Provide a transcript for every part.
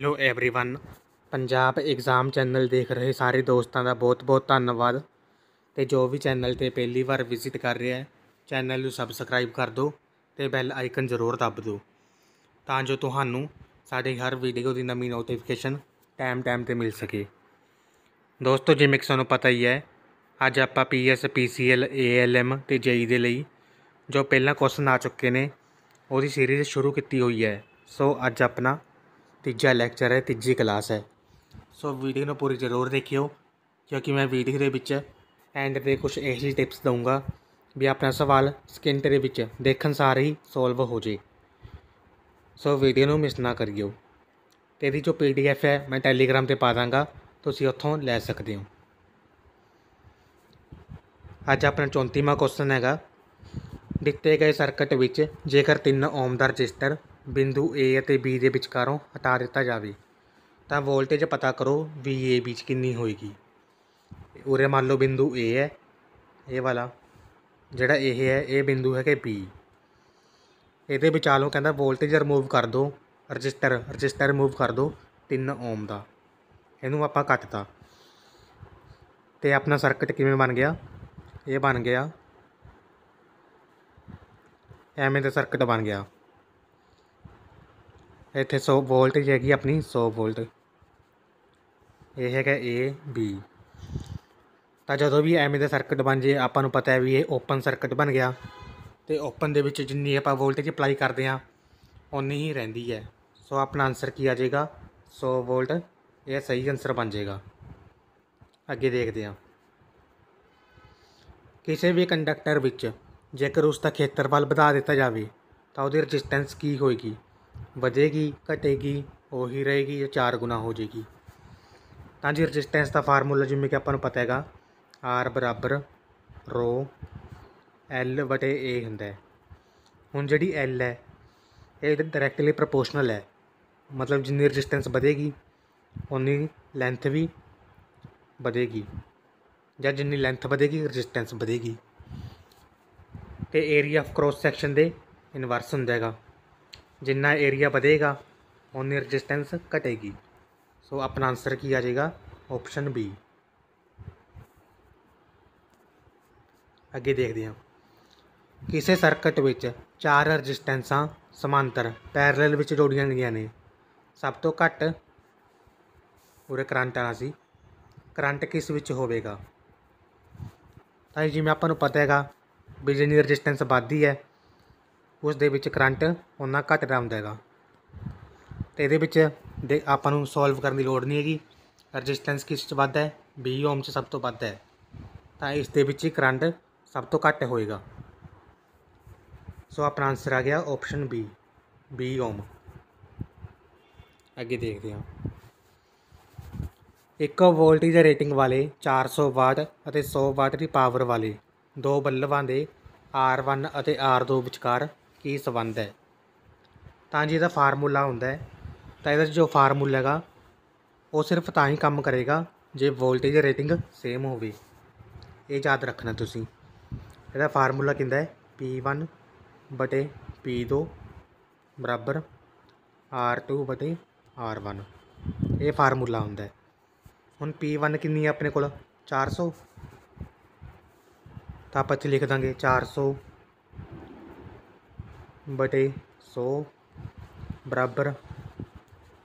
hello everyone Punjab exam channel ਦੇਖ ਰਹੇ ਸਾਰੇ ਦੋਸਤਾਂ ਦਾ ਬਹੁਤ-ਬਹੁਤ ਧੰਨਵਾਦ ਤੇ ਜੋ ਵੀ ਚੈਨਲ ਤੇ ਪਹਿਲੀ ਵਾਰ ਵਿਜ਼ਿਟ ਕਰ ਰਿਹਾ ਹੈ ਚੈਨਲ ਨੂੰ ਸਬਸਕ੍ਰਾਈਬ ਕਰ ਦਿਓ ਤੇ ਬੈਲ ਆਈਕਨ ਜ਼ਰੂਰ ਦੱਬ ਦਿਓ ਤਾਂ ਜੋ ਤੁਹਾਨੂੰ ਸਾਡੀ ਹਰ ਵੀਡੀਓ ਦੀ ਨਵੀਂ ਨੋਟੀਫਿਕੇਸ਼ਨ ਟਾਈਮ ਟਾਈਮ ਤੇ ਮਿਲ ਸਕੇ ਦੋਸਤੋ ਜਿਵੇਂ ਕਿ ਤੁਹਾਨੂੰ ਪਤਾ ਹੀ ਹੈ ਅੱਜ ਆਪਾਂ ਪੀਐਸ ਪੀਸੀਐਲ ਏਐਲਐਮ ਤੇ ਜੇਈ ਦੇ ਲਈ ਜੋ ਪਹਿਲਾਂ ਕੁਐਸਚਨ ਆ ਚੁੱਕੇ ਨੇ ਉਹਦੀ ਸੀਰੀਜ਼ ਸ਼ੁਰੂ ਕੀਤੀ ਹੋਈ ਹੈ ਸੋ ਅੱਜ ਆਪਣਾ ਤੀਜਾ ਲੈਕਚਰ ਹੈ, ਤੀਜੀ ਕਲਾਸ ਹੈ। ਸੋ ਵੀਡੀਓ ਨੂੰ ਪੂਰੀ ਜ਼ਰੂਰ ਦੇਖਿਓ, ਕਿਉਂਕਿ ਮੈਂ ਵੀਡੀਓ ਦੇ ਵਿੱਚ ਐਂਡ ਤੇ ਕੁਝ ਇਹੋ ਜਿਹੀ ਟਿਪਸ ਦਊਂਗਾ ਵੀ ਆਪਣਾ ਸਵਾਲ ਸਕਿੰਟ ਦੇ ਵਿੱਚ ਦੇਖਣ ਸਾਰ ਹੀ ਸੋਲਵ ਹੋ ਜੇ। ਸੋ ਵੀਡੀਓ ਨੂੰ ਮਿਸ ਨਾ ਕਰਿਓ। ਤੇ ਇਹਦੀ ਜੋ ਪੀਡੀਐਫ ਹੈ, ਮੈਂ ਟੈਲੀਗ੍ਰਾਮ ਤੇ ਪਾ ਦਾਂਗਾ, ਤੁਸੀਂ ਉੱਥੋਂ ਲੈ ਸਕਦੇ ਹੋ। ਅੱਜ ਆਪਣਾ 34ਵਾਂ ਕੁਐਸਚਨ ਹੈਗਾ। ਦਿੱਤੇ ਗਏ ਸਰਕਟ ਵਿੱਚ ਜੇਕਰ ਤਿੰਨ ਓਮ ਦਾ ਰਜਿਸਟਰ ਬਿੰਦੂ A ਅਤੇ B ਦੇ ਵਿਚਕਾਰੋਂ ਹਟਾ ਦਿੱਤਾ ਜਾਵੇ, ਤਾਂ ਵੋਲਟੇਜ ਪਤਾ ਕਰੋ VAB ਚ ਕਿੰਨੀ ਹੋਏਗੀ। ਉਰੇ ਮੰਨ ਲਓ ਬਿੰਦੂ A ਹੈ, ਇਹ ਵਾਲਾ, ਜਿਹੜਾ ਇਹ ਹੈ, ਇਹ ਬਿੰਦੂ ਹੈ ਕਿ B ਇਹਦੇ ਵਿਚਾਲੋਂ ਕਹਿੰਦਾ ਵੋਲਟੇਜ ਰਿਮੂਵ ਕਰ ਦਿਓ ਰਜਿਸਟਰ ਰਜਿਸਟਰ ਰਿਮੂਵ ਕਰ ਦਿਓ 3 ਓਮ ਦਾ। ਇਹਨੂੰ ਆਪਾਂ ਕੱਟਤਾ। ਤੇ ਆਪਣਾ ਸਰਕਟ ਕਿਵੇਂ ਬਣ ਗਿਆ? ਇਹ ਬਣ ਗਿਆ। ਐਵੇਂ ਦਾ ਸਰਕਟ ਬਣ ਗਿਆ। ਇੱਥੇ 100 ਵੋਲਟੇਜ ਹੈਗੀ ਆਪਣੀ 100 ਵੋਲਟ। ਇਹ ਹੈਗਾ A, B ਤਾਂ ਜਦੋਂ ਵੀ ਐਵੇਂ ਦਾ ਸਰਕਟ ਬਣ ਜੇ, ਆਪਾਂ ਨੂੰ ਪਤਾ ਹੈ ਵੀ ਇਹ ਓਪਨ ਸਰਕਟ ਬਣ ਗਿਆ। ਤੇ ਓਪਨ ਦੇ ਵਿੱਚ ਜਿੰਨੀ ਆਪਾਂ ਵੋਲਟੇਜ ਅਪਲਾਈ ਕਰਦੇ ਹਾਂ ਉਨੀ ਹੀ ਰਹਿੰਦੀ ਹੈ। ਸੋ ਆਪਣਾ ਆਨਸਰ ਕੀ ਆ ਜਾਏਗਾ? 100 ਵੋਲਟ, ਇਹ ਸਹੀ ਆਨਸਰ ਬਣ ਜਾਏਗਾ। ਅੱਗੇ ਦੇਖਦੇ ਹਾਂ। ਕਿਸੇ ਵੀ ਕੰਡਕਟਰ ਵਿੱਚ ਜੇਕਰ ਉਸ ਦਾ ਖੇਤਰਫਲ ਵਧਾ ਦਿੱਤਾ ਜਾਵੇ, ਤਾਂ ਉਹਦੀ ਰੈਜ਼ਿਸਟੈਂਸ ਕੀ ਹੋਏਗੀ? ਵਧੇਗੀ ਘਟੇਗੀ, ਉਹੀ ਰਹੇਗੀ ਜਾਂ ਚਾਰ ਗੁਣਾ ਹੋ ਜਾਏਗੀ। ਤਾਂ ਜੀ ਰੈਜ਼ਿਸਟੈਂਸ ਦਾ ਫਾਰਮੂਲਾ ਜਿਵੇਂ ਕਿ ਆਪਾਂ ਨੂੰ ਪਤਾ ਹੈਗਾ, R ਬਰਾਬਰ ਰੋ L ਵਟੇ A ਹੁੰਦਾ ਹੈ। ਹੁਣ ਜਿਹੜੀ L ਹੈ, ਇਹ ਡਾਇਰੈਕਟਲੀ ਪ੍ਰੋਪੋਰਸ਼ਨਲ ਹੈ। ਮਤਲਬ ਜਿੰਨੀ ਰੈਜ਼ਿਸਟੈਂਸ ਵਧੇਗੀ ਉਨੀ ਲੈਂਥ ਵੀ ਵਧੇਗੀ। ਜਾਂ ਜਿੰਨੀ ਲੈਂਥ ਵਧੇਗੀ ਰੈਜ਼ਿਸਟੈਂਸ ਵਧੇਗੀ। ਤੇ ਏਰੀਆ ਆਫ ਕ੍ਰੋਸ ਸੈਕਸ਼ਨ ਦੇ ਇਨਵਰਸ ਹੁੰਦਾ ਹੈਗਾ। ਜਿੰਨਾ ਏਰੀਆ ਵਧੇਗਾ ਉਨੀ ਰੈਜ਼ਿਸਟੈਂਸ ਘਟੇਗੀ ਸੋ ਆਪਣਾ ਆਨਸਰ ਕੀ ਆ ਜਾਏਗਾ ਆਪਸ਼ਨ ਬੀ ਅੱਗੇ ਦੇਖਦੇ ਹਾਂ ਕਿਸੇ ਸਰਕਟ ਵਿੱਚ ਚਾਰ ਰੈਜ਼ਿਸਟੈਂਸਾਂ ਸਮਾਂਤਰ ਪੈਰਲਲ ਵਿੱਚ ਜੋੜੀਆਂ ਗਈਆਂ ਨੇ ਸਭ ਤੋਂ ਘੱਟ ਉਰੇ ਕਰੰਟ ਆਣਾ ਸੀ ਕਰੰਟ ਕਿਸ ਵਿੱਚ ਹੋਵੇਗਾ ਤਾਂ ਜਿਵੇਂ ਆਪਾਂ ਨੂੰ ਪਤਾ ਹੈਗਾ ਬਿਜਲੀ ਦੀ ਰੈਜ਼ਿਸਟੈਂਸ ਵੱਧਦੀ ਹੈ ਉਸ ਦੇ ਵਿੱਚ ਕਰੰਟ ਉਨਾ ਘੱਟਦਾ ਹੁੰਦਾ ਹੈਗਾ। ਤੇ ਇਹਦੇ ਵਿੱਚ ਦੇ ਆਪਾਂ ਨੂੰ ਸੋਲਵ ਕਰਨ ਦੀ ਲੋੜ ਨਹੀਂ ਹੈਗੀ। ਰੈਜ਼ਿਸਟੈਂਸ ਕਿਸ 'ਚ ਵੱਧ ਹੈ? 20 ਓਮ 'ਚ ਸਭ ਤੋਂ ਵੱਧ ਹੈ। ਤਾਂ ਇਸ ਦੇ ਵਿੱਚ ਹੀ ਕਰੰਟ ਸਭ ਤੋਂ ਘੱਟ ਹੋਏਗਾ। ਸੋ ਆਪਣਾ ਆਨਸਰ ਆ ਗਿਆ ਆਪਸ਼ਨ ਬੀ 20 ਓਮ ਅੱਗੇ ਦੇਖਦੇ ਹਾਂ। ਇੱਕ ਵੋਲਟੇਜ ਰੇਟਿੰਗ ਵਾਲੇ 400 ਵਾਟ ਅਤੇ 100 ਵਾਟ ਦੀ ਪਾਵਰ ਵਾਲੇ ਦੋ ਬੱਲਬਾਂ ਦੇ R1 ਅਤੇ R2 ਵਿਚਕਾਰ ਕੀ ਸੰਬੰਧ ਹੈ? ਤਾਂ ਜੀ ਇਹਦਾ ਫਾਰਮੂਲਾ ਹੁੰਦਾ ਹੈ, ਤਾਂ ਇਹਦਾ ਜੋ ਫਾਰਮੂਲਾ ਹੈਗਾ, ਉਹ ਸਿਰਫ ਤਾਂ ਹੀ ਕੰਮ ਕਰੇਗਾ ਜੇ ਵੋਲਟੇਜ ਰੇਟਿੰਗ ਸੇਮ ਹੋਵੇ। ਇਹ ਯਾਦ ਰੱਖਣਾ ਤੁਸੀਂ। ਇਹਦਾ ਫਾਰਮੂਲਾ ਕਿੰਦਾ ਹੈ? P1 ਬਟੇ P2 ਬਰਾਬਰ R2 ਬਟੇ R1 ਇਹ ਫਾਰਮੂਲਾ ਹੁੰਦਾ ਹੈ। ਹੁਣ P1 ਕਿੰਨੀ ਹੈ ਆਪਣੇ ਕੋਲ? 400 ਤਾਂ ਆਪਾਂ ਇੱਥੇ ਲਿਖ ਦਾਂਗੇ 400 ਬਟੇ 100 ਬਰਾਬਰ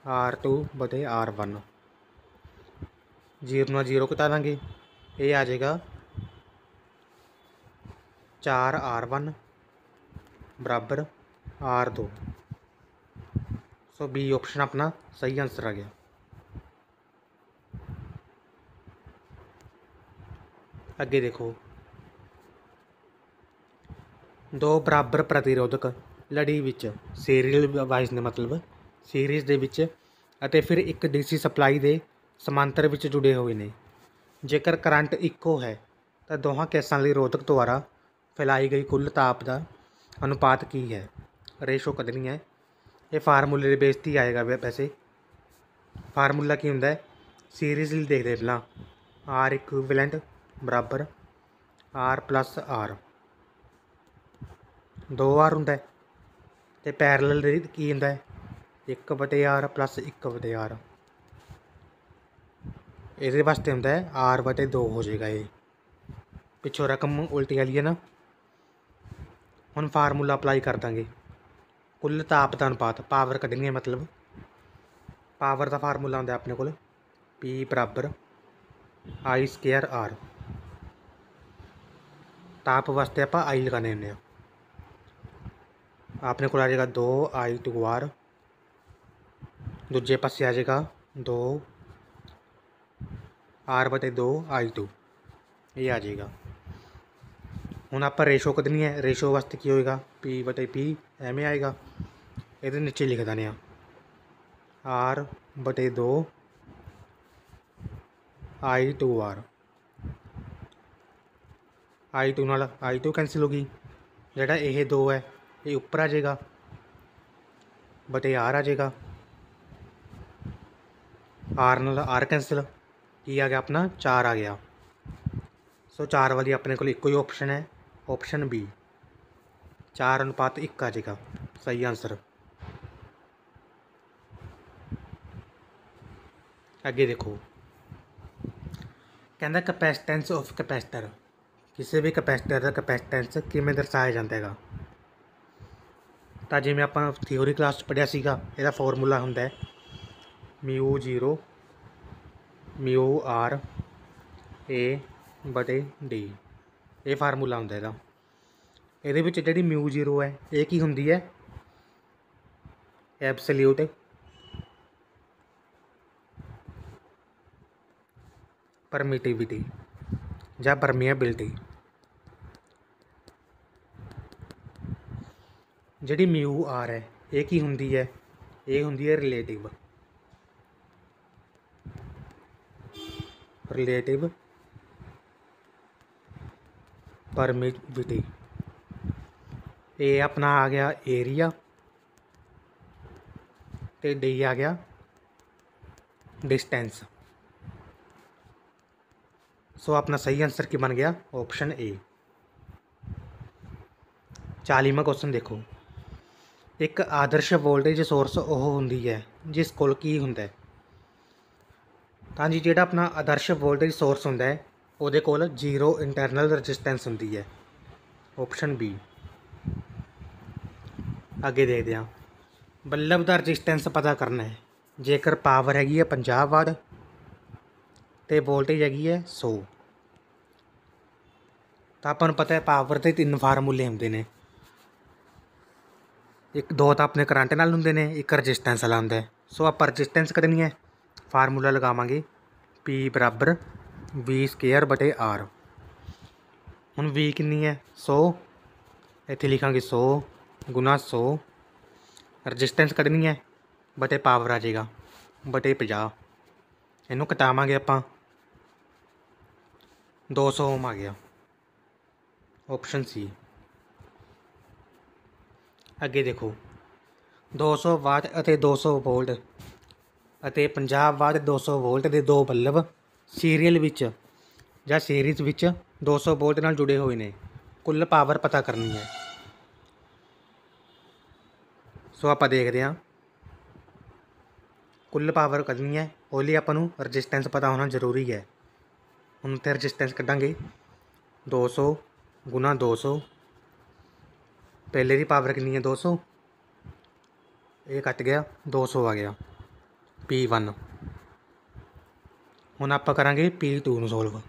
R2 ਬਟੇ R1 ਜ਼ੀਰੋ ਨਾਲ ਜ਼ੀਰੋ ਘਟਾ ਦਾਂਗੇ ਇਹ ਆ ਜਾਏਗਾ 4 R1 ਬਰਾਬਰ R2 ਸੋ ਬੀ ਆਪਸ਼ਨ ਆਪਣਾ ਸਹੀ ਆਨਸਰ ਆ ਗਿਆ ਅੱਗੇ ਦੇਖੋ ਦੋ ਬਰਾਬਰ ਪ੍ਰਤੀਰੋਧਕ ਲੜੀ ਵਿੱਚ ਸੀਰੀਅਲ ਵਾਈਜ਼ ਨੇ ਮਤਲਬ ਸੀਰੀਜ਼ ਦੇ ਵਿੱਚ ਅਤੇ ਫਿਰ ਇੱਕ ਡੀਸੀ ਸਪਲਾਈ ਦੇ ਸਮਾਂਤਰ ਵਿੱਚ ਜੁੜੇ ਹੋਏ ਨੇ। ਜੇਕਰ ਕਰੰਟ ਇੱਕੋ ਹੈ, ਤਾਂ ਦੋਹਾਂ ਕੇਸਾਂ ਲਈ ਰੋਧਕ ਦੁਆਰਾ ਫੈਲਾਈ ਗਈ ਕੁੱਲ ਤਾਪ ਦਾ ਅਨੁਪਾਤ ਕੀ ਹੈ? ਰੇਸ਼ੋ ਕੱਢਣੀ ਹੈ। ਇਹ ਫਾਰਮੂਲੇ ਦੇ ਬੇਸ 'ਤੇ ਆਏਗਾ ਵੈਸੇ। ਫਾਰਮੂਲਾ ਕੀ ਹੁੰਦਾ ਹੈ? ਸੀਰੀਜ਼ ਲਈ ਦੇਖਦੇ ਪਹਿਲਾਂ। ਆਰ ਇਕੁਇਵਲੈਂਟ ਬਰਾਬਰ ਆਰ ਪਲੱਸ ਆਰ ਦੋ ਆਰ ਹੁੰਦਾ ਹੈ। ਤੇ ਪੈਰਲਲ ਦੇ ਕੀ ਹੁੰਦਾ ਹੈ? 1 ਵਟੇ r ਪਲੱਸ 1 ਵਟੇ r ਇਹਦੇ ਵਾਸਤੇ ਹੁੰਦਾ ਹੈ r ਵਟੇ 2 ਹੋ ਜਾਏਗਾ ਇਹ। ਪਿੱਛੋਂ ਰਕਮ ਉਲਟੀ ਵਾਲੀ ਹੈ ਨਾ। ਹੁਣ ਫਾਰਮੂਲਾ ਅਪਲਾਈ ਕਰ ਦਾਂਗੇ। ਕੁੱਲ ਤਾਪ ਦਾ ਅਨੁਪਾਤ ਪਾਵਰ ਕੱਢਣੀ ਹੈ ਮਤਲਬ। ਪਾਵਰ ਦਾ ਫਾਰਮੂਲਾ ਹੁੰਦਾ ਆਪਣੇ ਕੋਲ। P ਬਰਾਬਰ I ਸਕੁਅਰ R ਤਾਪ ਵਾਸਤੇ ਆਪਾਂ I ਲਗਾਣੇ ਹੁੰਦੇ ਆ ਆਪਣੇ ਕੋਲ ਆ ਜਾਏਗਾ 2 I 2 R ਦੂਜੇ ਪਾਸੇ ਆ ਜਾਏਗਾ 2 R ਬਟੇ 2 I 2 ਇਹ ਆ ਜਾਏਗਾ ਹੁਣ ਆਪਾਂ ਰੇਸ਼ੋ ਕੱਢਣੀ ਹੈ ਰੇਸ਼ੋ ਵਾਸਤੇ ਕੀ ਹੋਏਗਾ P ਬਟੇ P ਐਵੇਂ ਆਏਗਾ ਇਹਦੇ ਨੀਚੇ ਲਿਖ ਦਿੰਦੇ ਆ R ਬਟੇ 2 I 2 R I 2 ਨਾਲ I 2 ਕੈਂਸਲ ਹੋ ਗਈ ਜਿਹੜਾ ਇਹ 2 ਹੈ ਇਹ ਉੱਪਰ ਆ ਜਾਏਗਾ ਬਟੇ R ਆ ਜਾਏਗਾ R ਨਾਲ R ਕੈਂਸਲ ਕੀ ਆ ਗਿਆ ਆਪਣਾ 4 ਆ ਗਿਆ ਸੋ 4 ਵਾਲੀ ਆਪਣੇ ਕੋਲ ਇੱਕੋ ਹੀ ਆਪਸ਼ਨ ਹੈ ਆਪਸ਼ਨ ਬੀ 4 ਅਨੁਪਾਤ 1 ਆ ਜਾਏਗਾ ਸਹੀ ਆਨਸਰ ਅੱਗੇ ਦੇਖੋ ਕਹਿੰਦਾ ਕਪੈਸਿਟੈਂਸ ਆਫ ਕਪੈਸਿਟਰ ਕਿਸੇ ਵੀ ਕਪੈਸਿਟਰ ਦਾ ਕਪੈਸਿਟੈਂਸ ਕਿਵੇਂ ਦਰਸਾਇਆ ਜਾਂਦਾ ਹੈਗਾ ਤਾਂ ਜਿਵੇਂ ਆਪਾਂ ਥਿਉਰੀ ਕਲਾਸ 'ਚ ਪੜ੍ਹਿਆ ਸੀਗਾ, ਇਹਦਾ ਫਾਰਮੂਲਾ ਹੁੰਦਾ ਹੈ ਮਿਊ 0 ਮਿਊ ਆਰ ਏ ਬਟੇ ਡੀ ਇਹ ਫਾਰਮੂਲਾ ਹੁੰਦਾ ਇਹਦਾ। ਇਹਦੇ ਵਿੱਚ ਜਿਹੜੀ ਮਿਊ 0 ਹੈ, ਇਹ ਕੀ ਹੁੰਦੀ ਹੈ? ਐਬਸੋਲਿਊਟ ਪਰਮਿਟਿਵਿਟੀ ਜਾਂ ਪਰਮੀਏਬਿਲਟੀ ਜਿਹੜੀ ਮਿਊ ਆਰ ਹੈ ਇਹ ਕੀ ਹੁੰਦੀ ਹੈ ਇਹ ਹੁੰਦੀ ਹੈ ਰਿਲੇਟਿਵ ਰਿਲੇਟਿਵ ਪਰਮਿਟਿਵਿਟੀ ਇਹ ਆਪਣਾ ਆ ਗਿਆ ਏਰੀਆ ਤੇ ਡੀ ਆ ਗਿਆ ਡਿਸਟੈਂਸ ਸੋ ਆਪਣਾ ਸਹੀ ਆਨਸਰ ਕੀ ਬਣ ਗਿਆ ਆਪਸ਼ਨ ਏ 40ਵਾਂ ਕੁਐਸਚਨ ਦੇਖੋ ਇੱਕ ਆਦਰਸ਼ ਵੋਲਟੇਜ ਸੋਰਸ ਉਹ ਹੁੰਦੀ ਹੈ, ਜਿਸ ਕੋਲ ਕੀ ਹੁੰਦਾ ਤਾਂ ਜੀ, ਜਿਹੜਾ ਆਪਣਾ ਆਦਰਸ਼ ਵੋਲਟੇਜ ਸੋਰਸ ਹੁੰਦਾ ਹੈ, ਉਹਦੇ ਕੋਲ ਜ਼ੀਰੋ ਇੰਟਰਨਲ ਰੈਜ਼ਿਸਟੈਂਸ ਹੁੰਦੀ ਹੈ। ਆਪਸ਼ਨ ਬੀ ਅੱਗੇ ਦੇਖਦੇ ਹਾਂ। ਬੱਲਬ ਦਾ ਰੈਜ਼ਿਸਟੈਂਸ ਪਤਾ ਕਰਨਾ ਹੈ। ਜੇਕਰ ਪਾਵਰ ਹੈਗੀ ਹੈ 50 ਵਾਟ ਤੇ ਵੋਲਟੇਜ ਹੈਗੀ ਹੈ 100 ਤਾਂ ਆਪਾਂ ਨੂੰ ਪਤਾ ਹੈ ਪਾਵਰ ਦੇ ਤਿੰਨ ਫਾਰਮੂਲੇ ਹੁੰਦੇ ਨੇ। ਇੱਕ ਦੋ ਤਾਂ ਆਪਣੇ ਕਰੰਟ ਨਾਲ ਹੁੰਦੇ ਨੇ, ਇੱਕ ਰੈਜ਼ਿਸਟੈਂਸ ਵਾਲਾ ਹੁੰਦਾ ਸੋ ਆਪਾਂ ਰੈਜ਼ਿਸਟੈਂਸ ਕੱਢਣੀ ਹੈ। ਫਾਰਮੂਲਾ ਲਗਾਵਾਂਗੇ। P ਬਰਾਬਰ V ਸਕੁਅਰ ਬਟੇ R ਹੁਣ V ਕਿੰਨੀ ਹੈ? 100 ਇੱਥੇ ਲਿਖਾਂਗੇ 100 ਗੁਣਾ 100 ਰੈਜ਼ਿਸਟੈਂਸ ਕੱਢਣੀ ਹੈ। ਬਟੇ ਪਾਵਰ ਆ ਜਾਏਗਾ। ਬਟੇ 50 ਇਹਨੂੰ ਕਟਾਵਾਂਗੇ ਆਪਾਂ। 200 ਓਮ ਆ ਗਿਆ। ਆਪਸ਼ਨ ਸੀ ਅੱਗੇ ਦੇਖੋ। 200 ਵਾਟ ਅਤੇ 200 ਵੋਲਟ ਅਤੇ 50 ਵਾਟ 200 ਵੋਲਟ ਦੇ ਦੋ ਬੱਲਬ ਸੀਰੀਅਲ ਵਿੱਚ ਜਾਂ ਸੀਰੀਜ਼ ਵਿੱਚ 200 ਵੋਲਟ ਨਾਲ ਜੁੜੇ ਹੋਏ ਨੇ। ਕੁੱਲ ਪਾਵਰ ਪਤਾ ਕਰਨੀ ਹੈ। ਸੋ ਆਪਾਂ ਦੇਖਦੇ ਹਾਂ। ਕੁੱਲ ਪਾਵਰ ਕੱਢਣੀ ਹੈ। ਉਹਦੇ ਆਪਾਂ ਨੂੰ ਰੈਜ਼ਿਸਟੈਂਸ ਪਤਾ ਹੋਣਾ ਜ਼ਰੂਰੀ ਹੈ। ਹੁਣ ਤੇ ਰੈਜ਼ਿਸਟੈਂਸ ਕੱਢਾਂਗੇ। 200 ਗੁਣਾ 200 ਪਹਿਲੇ ਦੀ ਪਾਵਰ ਕਿੰਨੀ ਹੈ? 200 ਇਹ ਕੱਟ ਗਿਆ 200 ਆ ਗਿਆ। P1 ਹੁਣ ਆਪਾਂ ਕਰਾਂਗੇ P2 ਨੂੰ ਸੋਲਵ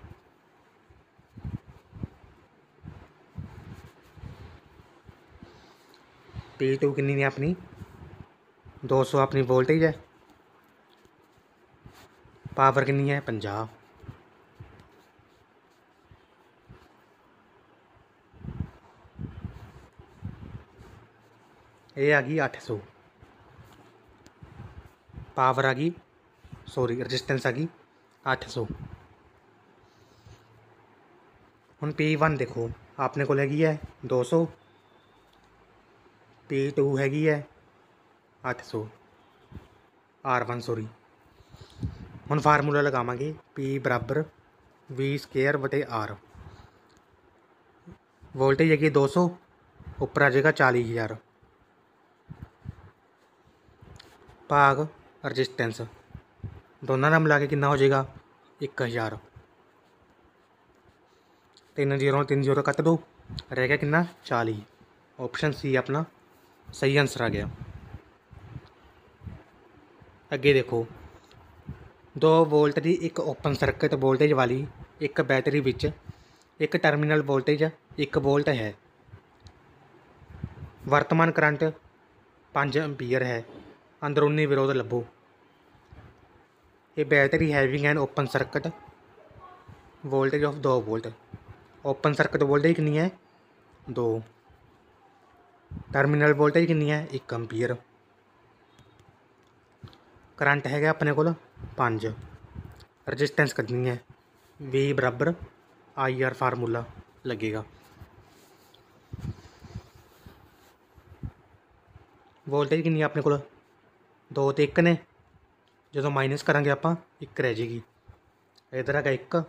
P2 ਕਿੰਨੀ ਨੇ ਆਪਣੀ? 200 ਆਪਣੀ ਵੋਲਟੇਜ ਹੈ। ਪਾਵਰ ਕਿੰਨੀ ਹੈ? 50 ਇਹ ਆ ਗਈ 800 ਪਾਵਰ ਆ ਗਈ ਸੌਰੀ ਰੈਜ਼ਿਸਟੈਂਸ ਆ ਗਈ 800 ਹੁਣ P1 ਦੇਖੋ ਆਪਣੇ ਕੋਲ ਹੈਗੀ ਹੈ 200 P2 ਹੈਗੀ ਹੈ 800 R1 ਸੌਰੀ ਹੁਣ ਫਾਰਮੂਲਾ ਲਗਾਵਾਂਗੇ P ਬਰਾਬਰ V ਸਕੁਅਰ ਬਟੇ R ਵੋਲਟੇਜ ਹੈਗੀ 200 ਉੱਪਰ ਆ ਜਾਏਗਾ 40000 ਭਾਗ ਰਜਿਸਟੈਂਸ ਦੋਨਾਂ ਦਾ ਮਿਲਾ ਕੇ ਕਿੰਨਾ ਹੋ ਜਾਏਗਾ 1000 ਤਿੰਨ ਜ਼ੀਰੋ ਤਿੰਨ ਜ਼ੀਰੋ ਕੱਟ ਦੋ ਰਹਿ ਗਿਆ ਕਿੰਨਾ 40 ਆਪਸ਼ਨ ਸੀ ਆਪਣਾ ਸਹੀ ਆਨਸਰ ਆ ਗਿਆ ਅੱਗੇ ਦੇਖੋ 2 ਵੋਲਟ ਦੀ ਇੱਕ ਓਪਨ ਸਰਕਟ ਵੋਲਟੇਜ ਵਾਲੀ ਇੱਕ ਬੈਟਰੀ ਵਿੱਚ ਇੱਕ ਟਰਮੀਨਲ ਵੋਲਟੇਜ 1 ਵੋਲਟ ਹੈ ਵਰਤਮਾਨ ਕਰੰਟ 5 ਐਂਪੀਅਰ ਹੈ ਅੰਦਰੂਨੀ ਵਿਰੋਧ ਲੱਭੋ ਇਹ battery having an open circuit voltage of 2 volt open circuit voltage ਕਿੰਨੀ ਹੈ 2 ਟਰਮੀਨਲ ਵੋਲਟੇਜ ਕਿੰਨੀ ਹੈ 1 ਐਂਪੀਅਰ ਕਰੰਟ ਹੈਗਾ ਆਪਣੇ ਕੋਲ 5 ਰੈਜ਼ਿਸਟੈਂਸ ਕੱਢਣੀ ਹੈ V ਬਰਾਬਰ IR ਫਾਰਮੂਲਾ ਲੱਗੇਗਾ ਵੋਲਟੇਜ ਕਿੰਨੀ ਹੈ ਆਪਣੇ ਕੋਲ 2 ਤੇ 1 ਨੇ ਜਦੋਂ ਮਾਈਨਸ ਕਰਾਂਗੇ ਆਪਾਂ 1 ਰਹਿ ਜੇਗੀ ਇਧਰ ਹੈਗਾ 1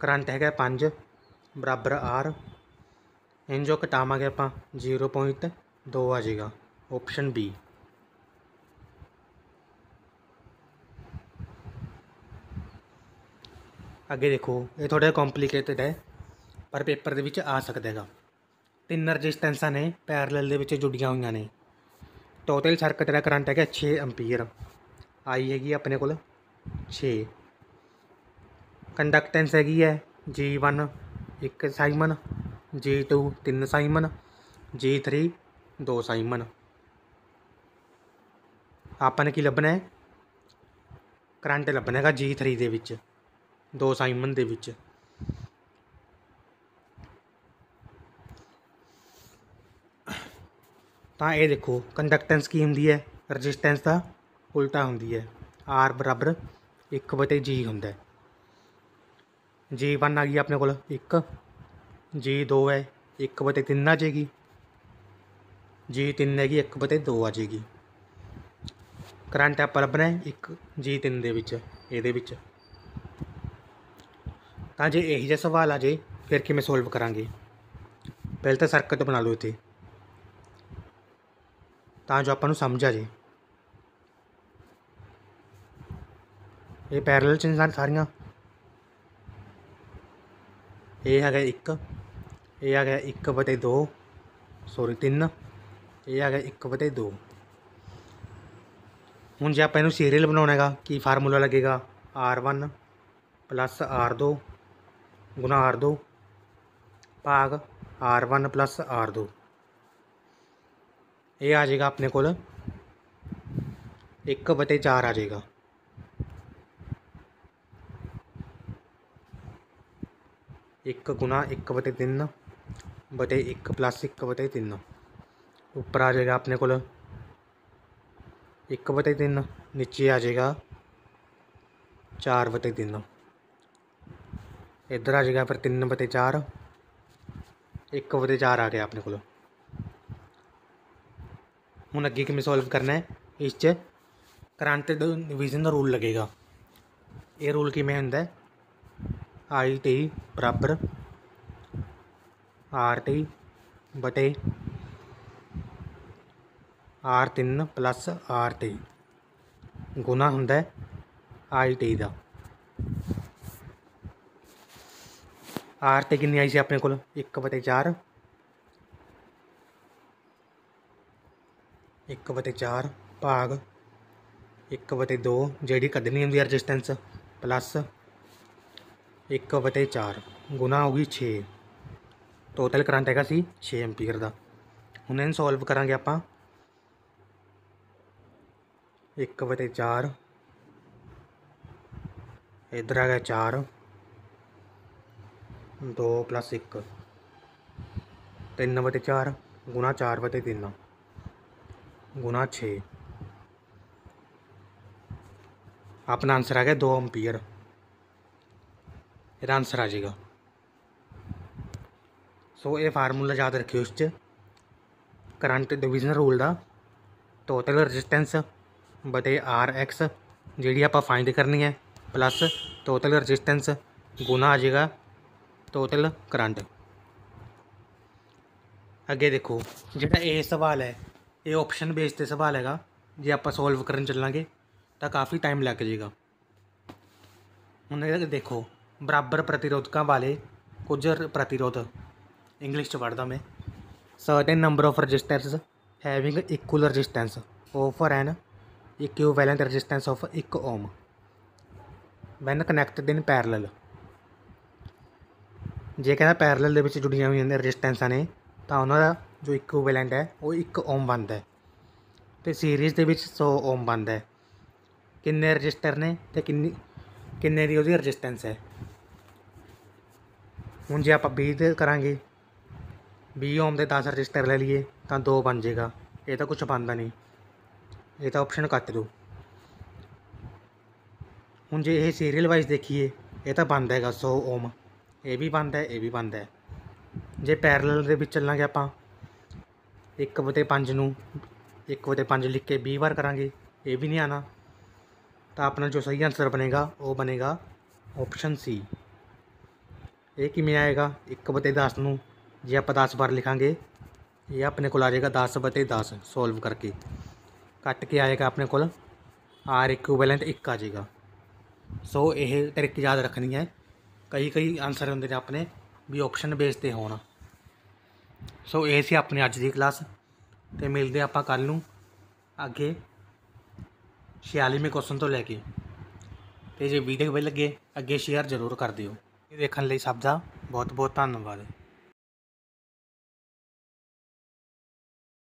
ਕਰੰਟ ਹੈਗਾ 5 ਬਰਾਬਰ R ਇਹਨੂੰ ਜੋ ਘਟਾਵਾਂਗੇ ਆਪਾਂ 0.2 ਆ ਜਾਏਗਾ ਆਪਸ਼ਨ ਬੀ ਅੱਗੇ ਦੇਖੋ ਇਹ ਥੋੜਾ ਕੰਪਲਿਕੇਟਡ ਹੈ ਪਰ ਪੇਪਰ ਦੇ ਵਿੱਚ ਆ ਸਕਦਾ ਹੈਗਾ ਤਿੰਨ ਰਜਿਸਟੈਂਸਾਂ ਨੇ ਪੈਰਲਲ ਦੇ ਵਿੱਚ ਜੁੜੀਆਂ ਹੋਈਆਂ ਨੇ ਟੋਟਲ ਸਰਕਟ ਦਾ ਕਰੰਟ ਹੈਗਾ 6 ਐਂਪੀਅਰ ਆਈ ਹੈਗੀ ਆਪਣੇ ਕੋਲ 6 ਕੰਡਕਟੈਂਸ ਹੈਗੀ ਹੈ G1 1 Simon G2 3 Simon G3 2 Simon ਆਪਾਂ ਨੇ ਕੀ ਲੱਭਣਾ ਹੈ? ਕਰੰਟ ਲੱਭਣਾ ਹੈਗਾ G3 ਦੇ ਵਿੱਚ 2 ਸਾਈਮਨ ਦੇ ਵਿੱਚ। ਤਾਂ ਇਹ ਦੇਖੋ ਕੰਡਕਟੈਂਸ ਕੀ ਹੁੰਦੀ ਹੈ? ਰੈਜ਼ਿਸਟੈਂਸ ਦਾ ਉਲਟਾ ਹੁੰਦੀ ਹੈ। R ਬਰਾਬਰ 1 ਬਟੇ G ਹੁੰਦਾ ਹੈ। G1 ਆ ਗਈ ਆਪਣੇ ਕੋਲ 1 G2 ਹੈ 1 ਬਟੇ 3 ਆ ਜਾਏਗੀ। G3 ਹੈਗੀ 1 ਬਟੇ 2 ਆ ਜਾਏਗੀ। ਕਰੰਟ ਹੈ ਲੱਭਣਾ ਹੈ 1 G3 ਦੇ ਵਿੱਚ, ਇਹਦੇ ਵਿੱਚ। ਤਾਂ ਜੇ ਇਹੀ ਜਿਹਾ ਸਵਾਲ ਆ ਜੇ, ਫਿਰ ਕਿਵੇਂ ਸੋਲਵ ਕਰਾਂਗੇ? ਪਹਿਲਾਂ ਤਾਂ ਸਰਕਟ ਬਣਾ ਲਓ ਇੱਥੇ। ਤਾਂ ਜੋ ਆਪਾਂ ਨੂੰ ਸਮਝ ਆ ਜੇ। ਇਹ ਪੈਰਲਲ ਚ ਨੇ ਸਾਰੀਆਂ। ਇਹ ਹੈਗਾ 1 ਇਹ ਹੈਗਾ 1 ਬਟੇ 2 ਸੌਰੀ 3 ਇਹ ਹੈਗਾ 1 ਬਟੇ 2 ਹੁਣ ਜੇ ਆਪਾਂ ਇਹਨੂੰ ਸੀਰੀਅਲ ਬਣਾਉਣਾ ਹੈਗਾ, ਕੀ ਫਾਰਮੂਲਾ ਲੱਗੇਗਾ? R1 ਪਲੱਸ R2 ਗੁਣਾ R2 ਭਾਗ R1 ਪਲੱਸ R2 ਇਹ ਆ ਜਾਏਗਾ ਆਪਣੇ ਕੋਲ 1 ਬਟੇ 4 ਆ ਜਾਏਗਾ ਇੱਕ ਗੁਣਾ 1 ਬਟੇ 3 ਬਟੇ 1 ਪਲੱਸ 1 ਬਟੇ 3 ਉੱਪਰ ਆ ਜਾਏਗਾ ਆਪਣੇ ਕੋਲ 1 ਬਟੇ 3 ਨੀਚੇ ਆ ਜਾਏਗਾ 4 ਬਟੇ 3 ਇੱਧਰ ਆ ਜਾਏਗਾ ਫਿਰ 3 ਬਟੇ 4 1 ਬਟੇ 4 ਆ ਗਿਆ ਆਪਣੇ ਕੋਲ ਹੁਣ ਅੱਗੇ ਕਿਵੇਂ ਸੋਲਵ ਕਰਨਾ ਹੈ ਇਸ 'ਚ ਕਰੰਟ ਡਿਵੀਜ਼ਨ ਦਾ ਰੂਲ ਲੱਗੇਗਾ ਇਹ ਰੂਲ ਕਿਵੇਂ ਹੁੰਦਾ ਹੈ ਆਈ ਟੀ ਬਰਾਬਰ ਆਰ ਟੀ ਬਟੇ ਆਰ 3 ਪਲੱਸ ਆਰ ਟੀ ਗੁਣਾ ਹੁੰਦਾ ਹੈ ਆਈ ਟੀ ਦਾ ਆਰ ਟੀ ਕਿੰਨੀ ਆਈ ਸੀ ਆਪਣੇ ਕੋਲ 1 ਬਟੇ 4 1 ਬਟੇ 4 ਭਾਗ 1 ਬਟੇ 2 ਜਿਹੜੀ ਕੱਢਣੀ ਹੁੰਦੀ ਹੈ ਰੈਜ਼ਿਸਟੈਂਸ ਪਲੱਸ 1 ਬਟੇ 4 ਗੁਣਾ ਹੋ ਗਈ 6 ਟੋਟਲ ਕਰੰਟ ਹੈਗਾ ਸੀ 6 ਐਂਪੀਅਰ ਦਾ। ਹੁਣ ਇਹਨੂੰ ਸੋਲਵ ਕਰਾਂਗੇ ਆਪਾਂ। 1 ਬਟੇ 4 ਇਧਰ ਆ ਗਿਆ 4 2 ਪਲੱਸ 1 3 ਬਟੇ 4 ਗੁਣਾ 4 ਬਟੇ 3 ਗੁਣਾ 6 ਆਪਣਾ ਆਨਸਰ ਆ ਗਿਆ 2 ਐਂਪੀਅਰ ਇਹਦਾ ਆਨਸਰ ਆ ਜਾਏਗਾ ਸੋ ਇਹ ਫਾਰਮੂਲਾ ਯਾਦ ਰੱਖਿਓ ਇਸ 'ਚ ਕਰੰਟ ਡਿਵੀਜ਼ਨ ਰੂਲ ਦਾ ਟੋਟਲ ਰੈਜ਼ਿਸਟੈਂਸ ਬਟੇ ਆਰ ਐਕਸ ਜਿਹੜੀ ਆਪਾਂ ਫਾਈਂਡ ਕਰਨੀ ਹੈ ਪਲੱਸ ਟੋਟਲ ਰੈਜ਼ਿਸਟੈਂਸ ਗੁਣਾ ਆ ਜਾਏਗਾ ਟੋਟਲ ਕਰੰਟ ਅੱਗੇ ਦੇਖੋ ਜਿਹੜਾ ਇਹ ਸਵਾਲ ਹੈ ਇਹ ਆਪਸ਼ਨ ਬੇਸ ਤੇ ਸਵਾਲ ਹੈਗਾ। ਜੇ ਆਪਾਂ ਸੋਲਵ ਕਰਨ ਚੱਲਾਂਗੇ, ਤਾਂ ਕਾਫੀ ਟਾਈਮ ਲੱਗ ਜਾਏਗਾ। ਹੁਣ ਇਹ ਦੇਖੋ, ਬਰਾਬਰ ਪ੍ਰਤੀਰੋਧਕਾਂ ਵਾਲੇ ਕੁਝ ਪ੍ਰਤੀਰੋਧ। ਇੰਗਲਿਸ਼ ਚ ਪੜ੍ਹਦਾ ਮੈਂ। Certain number of resistors having equal resistance offer an equivalent resistance of 1 ohm when connected in parallel ਜੇ ਕਹਿੰਦਾ ਪੈਰਲਲ ਦੇ ਵਿੱਚ ਜੁੜੀਆਂ ਹੋਈਆਂ ਨੇ ਰੈਜ਼ਿਸਟੈਂਸਾਂ ਨੇ, ਤਾਂ ਉਹਨਾਂ ਦਾ ਜੋ ਇਕੁਇਵੈਲੈਂਟ ਹੈ, ਉਹ 1 ਓਮ ਬਣਦਾ ਹੈ। ਤੇ ਸੀਰੀਜ਼ ਦੇ ਵਿੱਚ 100 ਓਮ ਬਣਦਾ ਹੈ। ਕਿੰਨੇ ਰਜਿਸਟਰ ਨੇ ਤੇ ਕਿੰਨੀ, ਕਿੰਨੇ ਦੀ ਉਹਦੀ ਰਜਿਸਟੈਂਸ ਹੈ? ਹੁਣ ਜੇ ਆਪਾਂ 20 ਦੇ ਕਰਾਂਗੇ 20 ਓਮ ਦੇ 10 ਰਜਿਸਟਰ ਲੈ ਲਈਏ, ਤਾਂ 2 ਬਣ ਜਾਏਗਾ। ਇਹ ਤਾਂ ਕੁਝ ਬਣਦਾ ਨਹੀਂ। ਇਹ ਤਾਂ ਆਪਸ਼ਨ ਕੱਟ ਦਿਓ ਹੁਣ ਜੇ ਇਹ ਸੀਰੀਅਲ ਵਾਈਜ਼ ਦੇਖੀਏ, ਇਹ ਤਾਂ ਬਣਦਾ ਹੈਗਾ 100 ਓਮ ਇਹ ਵੀ ਬਣਦਾ ਹੈ, ਇਹ ਵੀ ਬਣਦਾ ਹੈ। ਜੇ ਪੈਰਲਲ ਦੇ ਵਿੱਚ ਚੱਲਾਂਗੇ ਆਪਾਂ 1 ਵਟੇ 5 ਨੂੰ 1 ਵਟੇ 5 ਲਿਖ ਕੇ 20 ਵਾਰ ਕਰਾਂਗੇ, ਇਹ ਵੀ ਨਹੀਂ ਆਣਾ ਤਾਂ ਆਪਣਾ ਜੋ ਸਹੀ ਆਨਸਰ ਬਣੇਗਾ, ਉਹ ਬਣੇਗਾ ਆਪਸ਼ਨ ਸੀ ਇਹ ਕਿਵੇਂ ਆਏਗਾ? 1 ਵਟੇ 10 ਨੂੰ ਜੇ ਆਪਾਂ 10 ਵਾਰ ਲਿਖਾਂਗੇ, ਇਹ ਆਪਣੇ ਕੋਲ ਆ ਜਾਏਗਾ 10 ਵਟੇ 10 ਸੋਲਵ ਕਰਕੇ। ਕੱਟ ਕੇ ਆਏਗਾ ਆਪਣੇ ਕੋਲ ਆਰ ਇਕੁਇਵੈਲੈਂਟ 1 ਆ ਜਾਏਗਾ। ਸੋ ਇਹ ਟ੍ਰਿਕ ਯਾਦ ਰੱਖਣੀ ਹੈ। ਕਈ ਕਈ ਆਨਸਰ ਹੁੰਦੇ ਨੇ ਆਪਣੇ, ਵੀ ਆਪਸ਼ਨ ਬੇਸ ਤੇ ਹੋਣ। ਸੋ ਇਹ ਸੀ ਆਪਣੀ ਅੱਜ ਦੀ ਕਲਾਸ ਤੇ ਮਿਲਦੇ ਆਪਾਂ ਕੱਲ ਨੂੰ ਅੱਗੇ 46ਵੇਂ ਕੁਐਸਚਨ ਤੋਂ ਲੈ ਕੇ। ਤੇ ਜੇ ਵੀਡੀਓ ਵਧੀਆ ਲੱਗੇ, ਅੱਗੇ ਸ਼ੇਅਰ ਜ਼ਰੂਰ ਕਰ ਦਿਓ। ਇਹ ਦੇਖਣ ਲਈ ਸਭ ਦਾ ਬਹੁਤ ਬਹੁਤ ਧੰਨਵਾਦ।